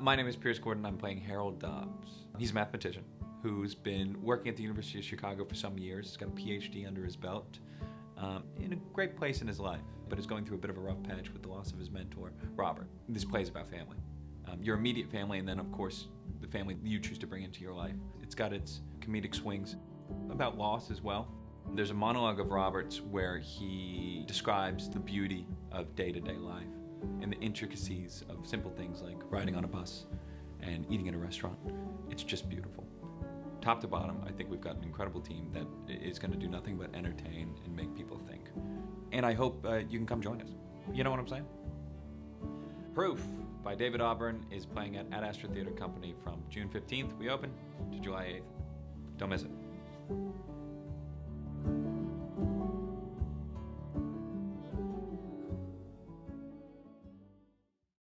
My name is Pierce Gordon. I'm playing Harold Dobbs. He's a mathematician who's been working at the University of Chicago for some years. He's got a PhD under his belt. Um, in a great place in his life, but is going through a bit of a rough patch with the loss of his mentor, Robert. This play is about family. Um, your immediate family, and then, of course, the family you choose to bring into your life. It's got its comedic swings about loss as well. There's a monologue of Robert's where he describes the beauty of day to day life intricacies of simple things like riding on a bus and eating at a restaurant. It's just beautiful. Top to bottom, I think we've got an incredible team that is going to do nothing but entertain and make people think. And I hope uh, you can come join us. You know what I'm saying? Proof by David Auburn is playing at Ad Astra Theater Company from June 15th, we open, to July 8th. Don't miss it.